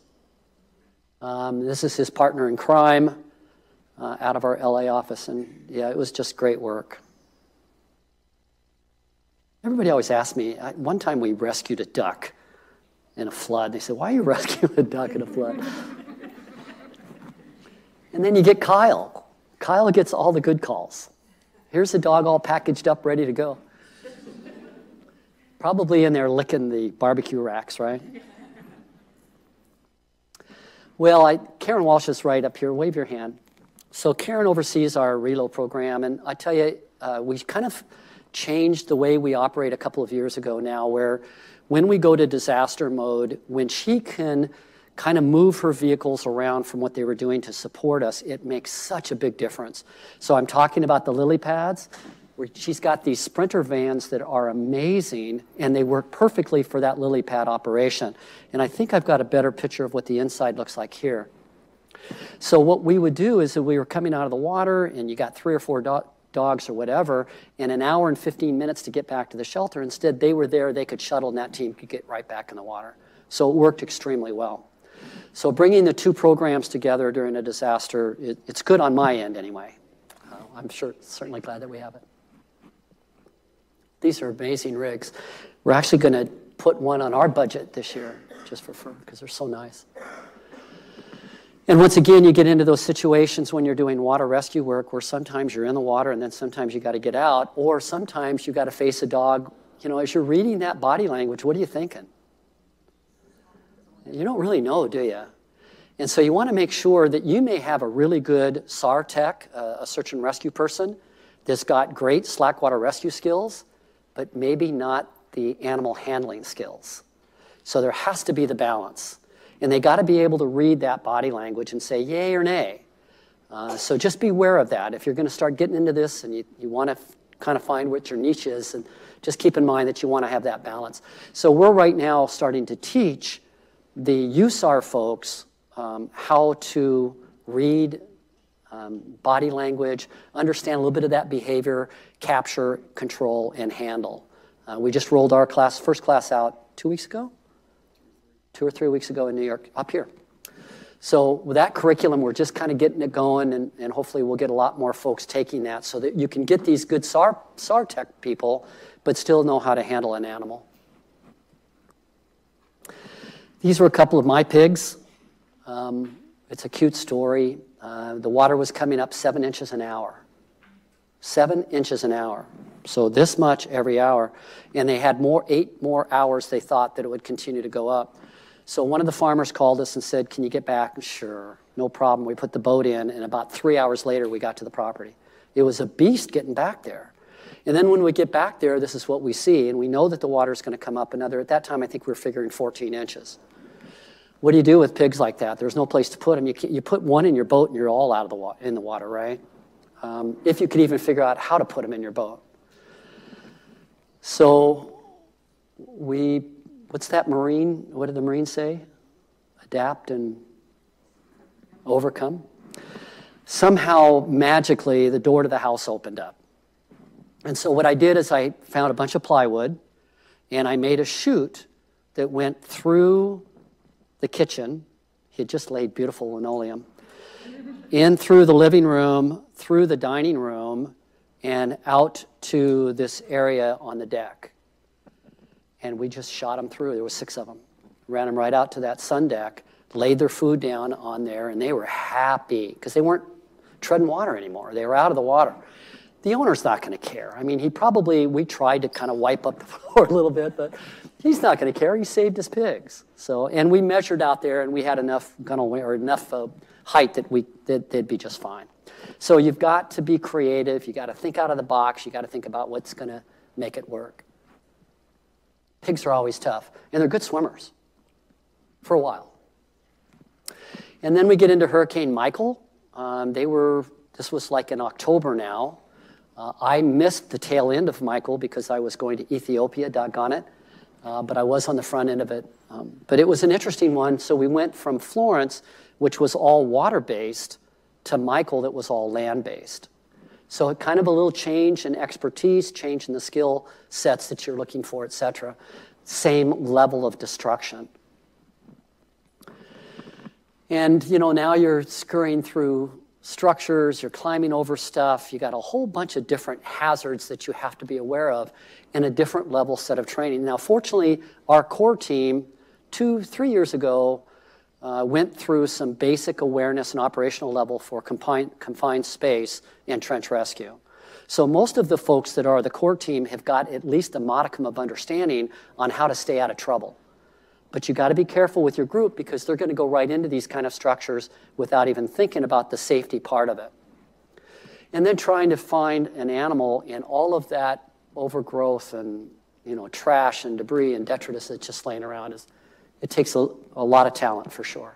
Um, this is his partner in crime uh, out of our LA office. And yeah, it was just great work. Everybody always asks me, I, one time we rescued a duck in a flood. They said, Why are you rescuing a duck in a flood? and then you get Kyle. Kyle gets all the good calls. Here's the dog all packaged up, ready to go. Probably in there licking the barbecue racks, right? Well, I, Karen Walsh is right up here. Wave your hand. So Karen oversees our reload program, and I tell you, uh, we kind of changed the way we operate a couple of years ago now, where when we go to disaster mode, when she can kind of move her vehicles around from what they were doing to support us, it makes such a big difference. So I'm talking about the lily pads she's got these sprinter vans that are amazing and they work perfectly for that lily pad operation. And I think I've got a better picture of what the inside looks like here. So what we would do is that we were coming out of the water and you got three or four do dogs or whatever, and an hour and 15 minutes to get back to the shelter. Instead, they were there, they could shuttle, and that team could get right back in the water. So it worked extremely well. So bringing the two programs together during a disaster, it, it's good on my end anyway. Uh, I'm sure, certainly glad that we have it. These are amazing rigs. We're actually going to put one on our budget this year just for fun because they're so nice. And once again, you get into those situations when you're doing water rescue work where sometimes you're in the water and then sometimes you got to get out, or sometimes you got to face a dog. You know, as you're reading that body language, what are you thinking? You don't really know, do you? And so you want to make sure that you may have a really good SAR tech, uh, a search and rescue person, that's got great slackwater rescue skills, but maybe not the animal handling skills. So there has to be the balance. And they got to be able to read that body language and say yay or nay. Uh, so just beware of that. If you're going to start getting into this and you, you want to kind of find what your niche is, and just keep in mind that you want to have that balance. So we're right now starting to teach the USAR folks um, how to read um, body language, understand a little bit of that behavior, capture, control, and handle. Uh, we just rolled our class, first class out two weeks ago, two or three weeks ago in New York, up here. So with that curriculum, we're just kind of getting it going, and, and hopefully we'll get a lot more folks taking that so that you can get these good SAR, SAR tech people, but still know how to handle an animal. These were a couple of my pigs. Um, it's a cute story. Uh, the water was coming up seven inches an hour. Seven inches an hour. So this much every hour. And they had more, eight more hours they thought that it would continue to go up. So one of the farmers called us and said, Can you get back? Sure, no problem. We put the boat in, and about three hours later, we got to the property. It was a beast getting back there. And then when we get back there, this is what we see, and we know that the water is going to come up another. At that time, I think we were figuring 14 inches. What do you do with pigs like that? There's no place to put them. You, you put one in your boat, and you're all out of the wa- in the water, right? Um, if you could even figure out how to put them in your boat. So we what's that Marine? What did the Marine say? Adapt and overcome. Somehow, magically, the door to the house opened up. And so, what I did is I found a bunch of plywood and I made a chute that went through the kitchen. He had just laid beautiful linoleum. In through the living room, through the dining room, and out to this area on the deck and we just shot them through. There were six of them. Ran them right out to that sun deck, laid their food down on there, and they were happy because they weren't treading water anymore. They were out of the water. The owner's not going to care. I mean, he probably, we tried to kind of wipe up the floor a little bit, but he's not going to care. He saved his pigs. So, and we measured out there, and we had enough gunnel or enough uh, height that we that they'd be just fine. So you've got to be creative. You got to think out of the box. You got to think about what's going to make it work. Pigs are always tough, and they're good swimmers for a while. And then we get into Hurricane Michael. Um, they were, this was like in October now. Uh, I missed the tail end of Michael because I was going to Ethiopia, doggone it. Uh, but I was on the front end of it. Um, but it was an interesting one. So we went from Florence, which was all water based, to Michael, that was all land based. So kind of a little change in expertise, change in the skill sets that you're looking for, et cetera. Same level of destruction. And you know, now you're scurrying through structures, you're climbing over stuff, you got a whole bunch of different hazards that you have to be aware of in a different level set of training. Now, fortunately, our core team, two, three years ago, uh, went through some basic awareness and operational level for confined, confined space and trench rescue. So most of the folks that are the core team have got at least a modicum of understanding on how to stay out of trouble. But you got to be careful with your group because they're going to go right into these kind of structures without even thinking about the safety part of it. And then trying to find an animal in all of that overgrowth and you know trash and debris and detritus that's just laying around is it takes a, a lot of talent for sure.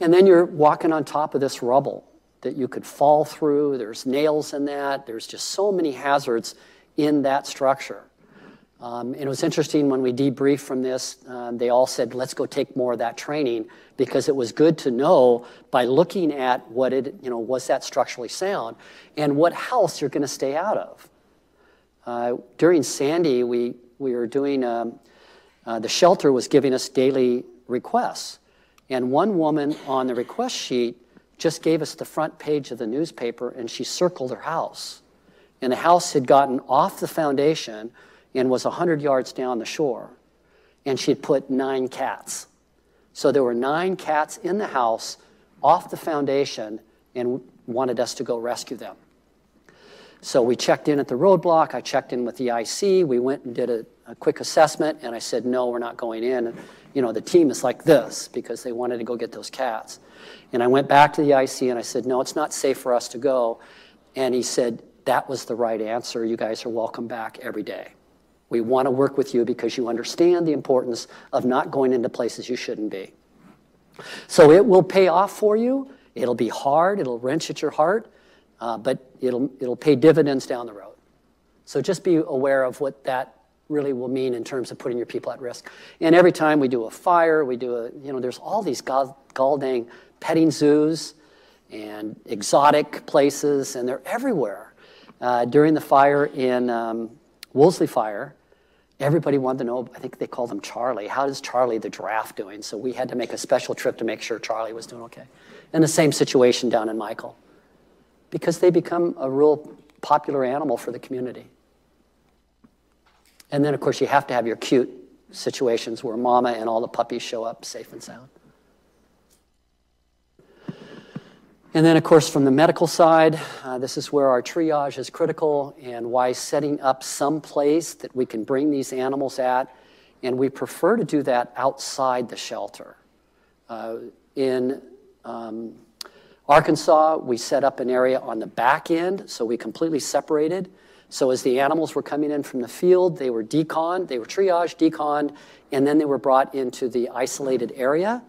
And then you're walking on top of this rubble that you could fall through. There's nails in that. There's just so many hazards in that structure. Um, and it was interesting when we debriefed from this, um, they all said, let's go take more of that training because it was good to know by looking at what it, you know, was that structurally sound and what house you're going to stay out of. Uh, during Sandy, we, we were doing um, uh, the shelter was giving us daily requests. And one woman on the request sheet just gave us the front page of the newspaper and she circled her house. And the house had gotten off the foundation and was 100 yards down the shore. And she had put nine cats. So there were nine cats in the house off the foundation and wanted us to go rescue them. So we checked in at the roadblock. I checked in with the IC. We went and did a, a quick assessment, and I said, no, we're not going in. And, you know, the team is like this because they wanted to go get those cats. And I went back to the IC and I said, no, it's not safe for us to go. And he said, that was the right answer. You guys are welcome back every day. We want to work with you because you understand the importance of not going into places you shouldn't be. So it will pay off for you It'll be hard, it'll wrench at your heart, uh, but it'll, it'll pay dividends down the road. So just be aware of what that really will mean in terms of putting your people at risk. And every time we do a fire, we do a, you know, there's all these gall, dang petting zoos and exotic places, and they're everywhere. Uh, during the fire in um, Woolsey Fire, everybody wanted to know, I think they called him Charlie. How is Charlie the giraffe doing? So we had to make a special trip to make sure Charlie was doing okay. And the same situation down in Michael. Because they become a real popular animal for the community. And then, of course, you have to have your cute situations where mama and all the puppies show up safe and sound. And then, of course, from the medical side, uh, this is where our triage is critical and why setting up some place that we can bring these animals at. And we prefer to do that outside the shelter. Uh, in um, Arkansas, we set up an area on the back end, so we completely separated. So as the animals were coming in from the field, they were deconned, they were triaged, deconned, and then they were brought into the isolated area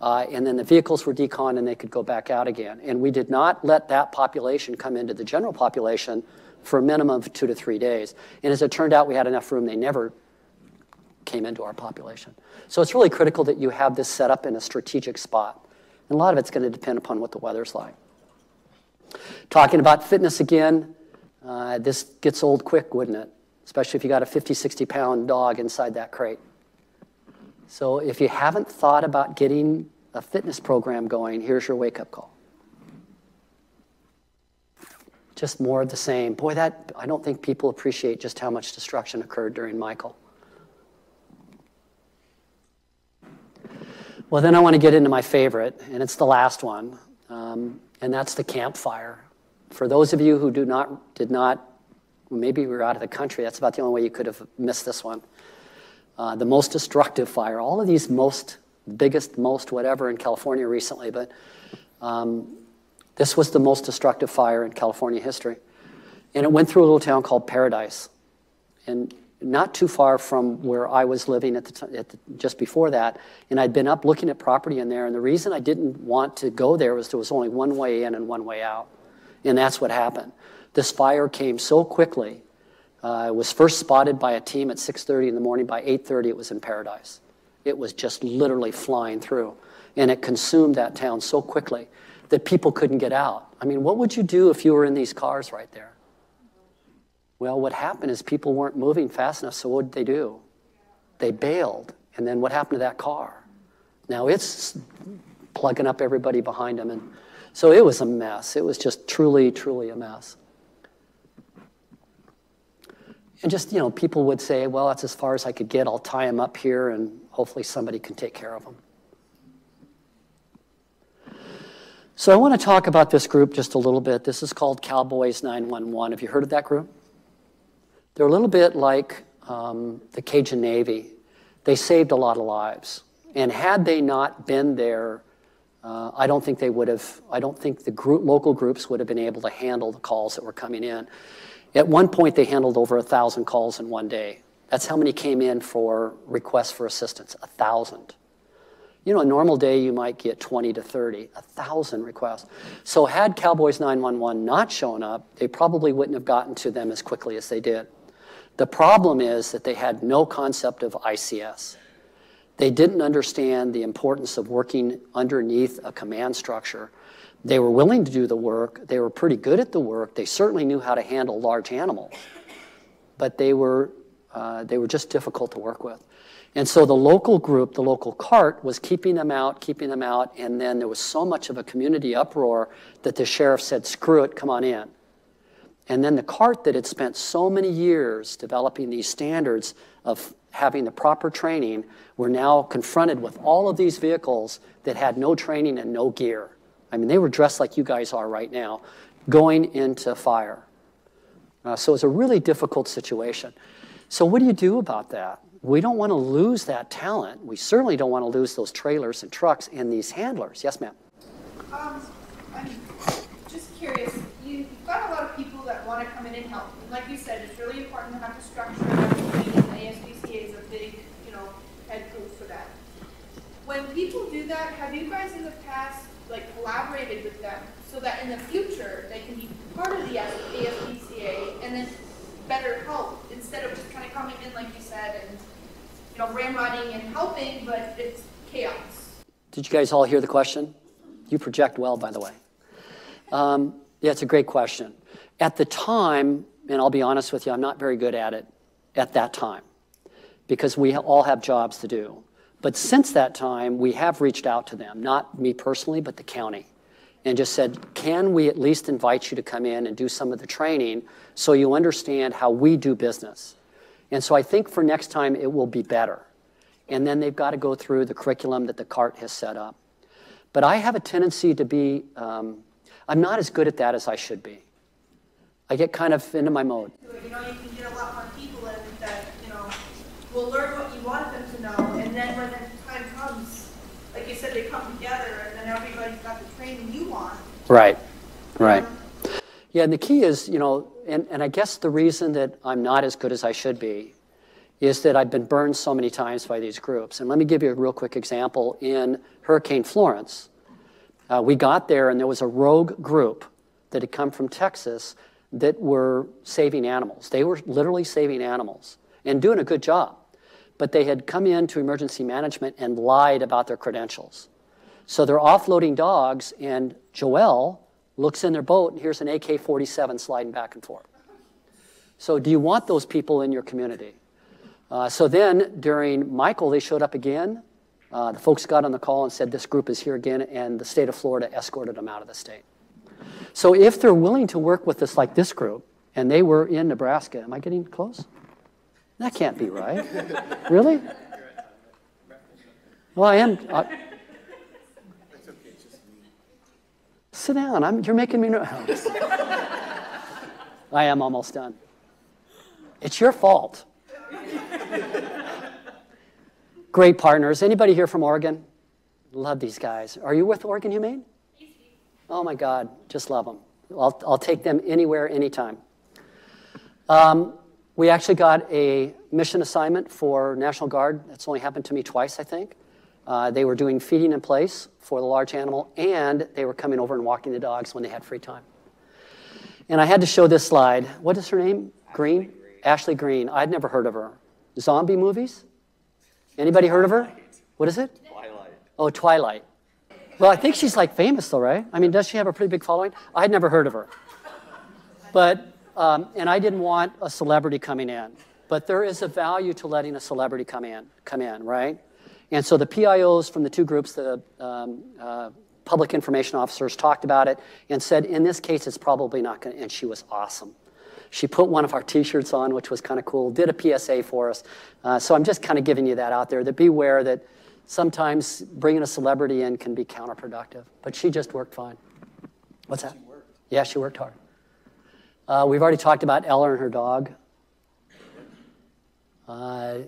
uh, and then the vehicles were deconned and they could go back out again. And we did not let that population come into the general population for a minimum of two to three days. And as it turned out, we had enough room, they never came into our population. So it's really critical that you have this set up in a strategic spot. And a lot of it's going to depend upon what the weather's like. Talking about fitness again, uh, this gets old quick, wouldn't it? Especially if you got a 50, 60 pound dog inside that crate. So if you haven't thought about getting a fitness program going, here's your wake up call. Just more of the same. Boy, that I don't think people appreciate just how much destruction occurred during Michael. Well, then I want to get into my favorite, and it's the last one, um, and that's the Camp Fire. For those of you who do not, did not, maybe we were out of the country, that's about the only way you could have missed this one. Uh, the most destructive fire, all of these most, biggest, most whatever in California recently, but um, this was the most destructive fire in California history. And it went through a little town called Paradise. And not too far from where I was living at the, t- at the, just before that. And I'd been up looking at property in there. And the reason I didn't want to go there was there was only one way in and one way out. And that's what happened. This fire came so quickly uh, it was first spotted by a team at 6.30 in the morning. By 8.30, it was in paradise. It was just literally flying through. And it consumed that town so quickly that people couldn't get out. I mean, what would you do if you were in these cars right there? Well, what happened is people weren't moving fast enough, so what did they do? They bailed. And then what happened to that car? Now it's plugging up everybody behind them. And so it was a mess. It was just truly, truly a mess. And just, you know, people would say, well, that's as far as I could get. I'll tie them up here and hopefully somebody can take care of them. So I want to talk about this group just a little bit. This is called Cowboys 911. Have you heard of that group? They're a little bit like um, the Cajun Navy. They saved a lot of lives. And had they not been there, uh, I don't think they would have, I don't think the group, local groups would have been able to handle the calls that were coming in. At one point, they handled over a 1,000 calls in one day. That's how many came in for requests for assistance, a 1,000. You know, a normal day, you might get 20 to 30, a 1,000 requests. So had Cowboys 911 not shown up, they probably wouldn't have gotten to them as quickly as they did. The problem is that they had no concept of ICS. They didn't understand the importance of working underneath a command structure they were willing to do the work. They were pretty good at the work. They certainly knew how to handle large animals, but they were, uh, they were just difficult to work with. And so the local group, the local cart, was keeping them out, keeping them out, and then there was so much of a community uproar that the sheriff said, screw it, come on in. And then the cart that had spent so many years developing these standards of having the proper training were now confronted with all of these vehicles that had no training and no gear. I mean, they were dressed like you guys are right now, going into fire. Uh, so it's a really difficult situation. So, what do you do about that? We don't want to lose that talent. We certainly don't want to lose those trailers and trucks and these handlers. Yes, ma'am? Um, I'm just curious. You've got a lot of people that want to come in and help. And like you said, it's really important to have the structure ASPCA is a big, you know, head group for that. When people do that, have you guys in the past like collaborated with them so that in the future they can be part of the ASPCA and then better help instead of just kind of coming in like you said and you know ramrodding and helping, but it's chaos. Did you guys all hear the question? You project well, by the way. Um, yeah, it's a great question. At the time, and I'll be honest with you, I'm not very good at it at that time because we all have jobs to do. But since that time, we have reached out to them, not me personally, but the county, and just said, can we at least invite you to come in and do some of the training so you understand how we do business? And so I think for next time it will be better. And then they've got to go through the curriculum that the CART has set up. But I have a tendency to be, um, I'm not as good at that as I should be. I get kind of into my mode. You know, you can get a lot more people in that, you know, will learn what you want them to know, and then when the time comes, like you said, they come together, and then everybody's got the training you want. Right, right. Yeah, and the key is, you know, and, and I guess the reason that I'm not as good as I should be is that I've been burned so many times by these groups. And let me give you a real quick example. In Hurricane Florence, uh, we got there and there was a rogue group that had come from Texas that were saving animals. They were literally saving animals and doing a good job. But they had come into emergency management and lied about their credentials. So they're offloading dogs, and Joel looks in their boat, and here's an AK 47 sliding back and forth. So, do you want those people in your community? Uh, so then, during Michael, they showed up again. Uh, the folks got on the call and said, This group is here again, and the state of Florida escorted them out of the state. So, if they're willing to work with us like this group, and they were in Nebraska, am I getting close? That can't be right. really? Well, I am. Uh, sit down. I'm, you're making me nervous. I am almost done. It's your fault. Great partners. Anybody here from Oregon? Love these guys. Are you with Oregon Humane? Oh my God, just love them. I'll, I'll take them anywhere, anytime. Um, we actually got a mission assignment for National Guard. That's only happened to me twice, I think. Uh, they were doing feeding in place for the large animal, and they were coming over and walking the dogs when they had free time. And I had to show this slide. What is her name? Greene? Greene. Ashley Greene. I'd never heard of her. Zombie movies? Anybody heard of her? What is it? Twilight. Oh, Twilight. Well, I think she's like famous though, right? I mean, does she have a pretty big following? I'd never heard of her. But, um, and I didn't want a celebrity coming in. But there is a value to letting a celebrity come in, come in, right? And so the PIOs from the two groups, the um, uh, public information officers, talked about it and said, in this case, it's probably not going to, and she was awesome. She put one of our t-shirts on, which was kind of cool, did a PSA for us. Uh, so I'm just kind of giving you that out there, that beware that sometimes bringing a celebrity in can be counterproductive. But she just worked fine. What's that? She yeah, she worked hard. Uh, we've already talked about Ella and her dog. Uh,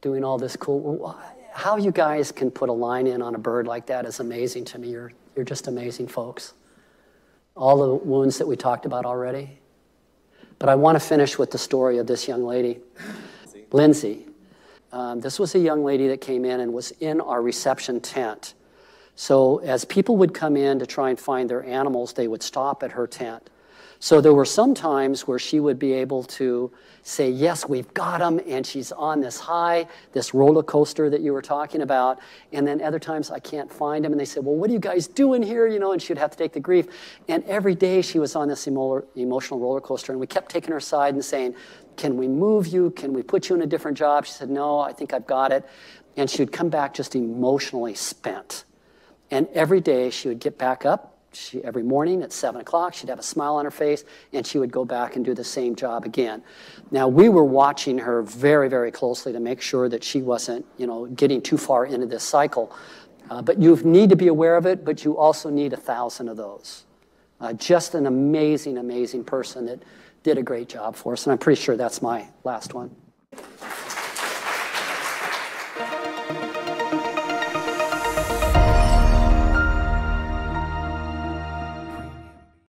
doing all this cool. How you guys can put a line in on a bird like that is amazing to me. You're, you're just amazing folks. All the wounds that we talked about already. But I want to finish with the story of this young lady, Lindsay. Um, this was a young lady that came in and was in our reception tent. So as people would come in to try and find their animals, they would stop at her tent. So there were some times where she would be able to say, Yes, we've got them, and she's on this high, this roller coaster that you were talking about. And then other times, I can't find them. And they said, Well, what are you guys doing here? You know, and she'd have to take the grief. And every day she was on this emo- emotional roller coaster. And we kept taking her aside and saying, Can we move you? Can we put you in a different job? She said, No, I think I've got it. And she would come back just emotionally spent. And every day she would get back up she, every morning at 7 o'clock, she'd have a smile on her face, and she would go back and do the same job again. Now, we were watching her very, very closely to make sure that she wasn't, you know, getting too far into this cycle. Uh, but you need to be aware of it, but you also need a thousand of those. Uh, just an amazing, amazing person that did a great job for us, and I'm pretty sure that's my last one.